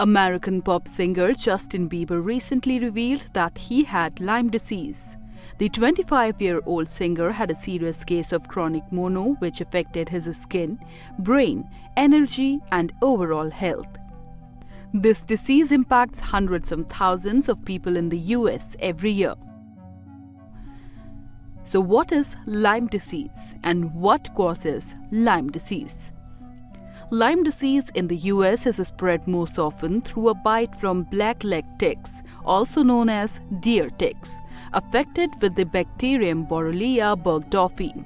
American pop singer Justin Bieber recently revealed that he had Lyme disease. The 25 year old singer had a serious case of chronic mono, which affected his skin, brain, energy, and overall health. This disease impacts hundreds of thousands of people in the US every year. So, what is Lyme disease and what causes Lyme disease? Lyme disease in the US is spread most often through a bite from black-leg ticks, also known as deer ticks, affected with the bacterium Borrelia burgdorferi.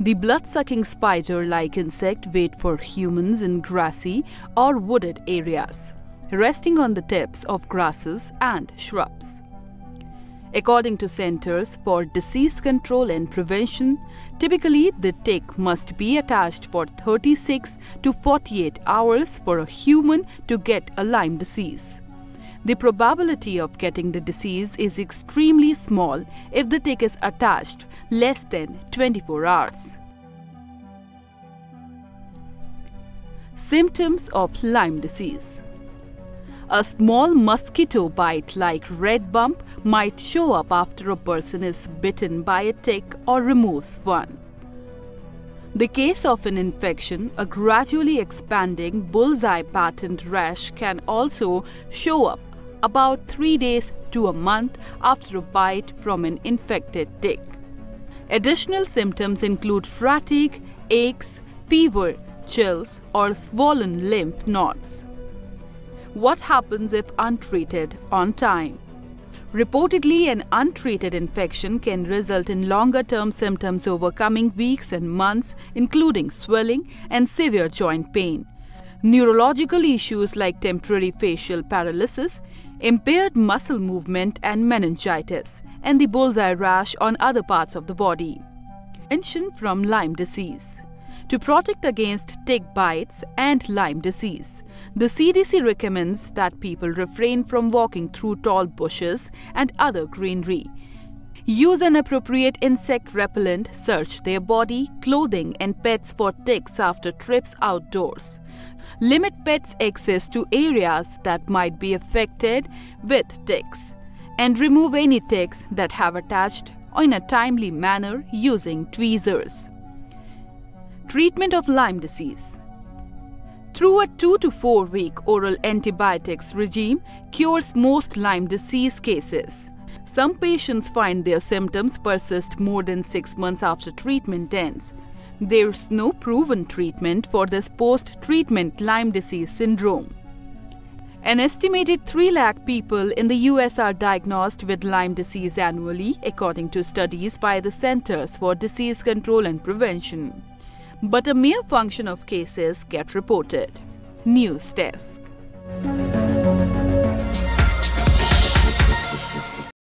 The blood-sucking spider-like insect wait for humans in grassy or wooded areas, resting on the tips of grasses and shrubs. According to Centers for Disease Control and Prevention, typically the tick must be attached for 36 to 48 hours for a human to get a Lyme disease. The probability of getting the disease is extremely small if the tick is attached less than 24 hours. Symptoms of Lyme disease a small mosquito bite like red bump might show up after a person is bitten by a tick or removes one. The case of an infection, a gradually expanding bullseye patterned rash can also show up about 3 days to a month after a bite from an infected tick. Additional symptoms include fatigue, aches, fever, chills, or swollen lymph nodes. What happens if untreated on time? Reportedly, an untreated infection can result in longer term symptoms over coming weeks and months, including swelling and severe joint pain. Neurological issues like temporary facial paralysis, impaired muscle movement, and meningitis, and the bullseye rash on other parts of the body. Prevention from Lyme disease. To protect against tick bites and Lyme disease, the CDC recommends that people refrain from walking through tall bushes and other greenery. Use an appropriate insect repellent, search their body, clothing, and pets for ticks after trips outdoors. Limit pets' access to areas that might be affected with ticks, and remove any ticks that have attached in a timely manner using tweezers. Treatment of Lyme disease. Through a 2 to 4 week oral antibiotics regime cures most Lyme disease cases. Some patients find their symptoms persist more than 6 months after treatment ends. There's no proven treatment for this post-treatment Lyme disease syndrome. An estimated 3 lakh people in the US are diagnosed with Lyme disease annually, according to studies by the Centers for Disease Control and Prevention but a mere function of cases get reported. News Desk.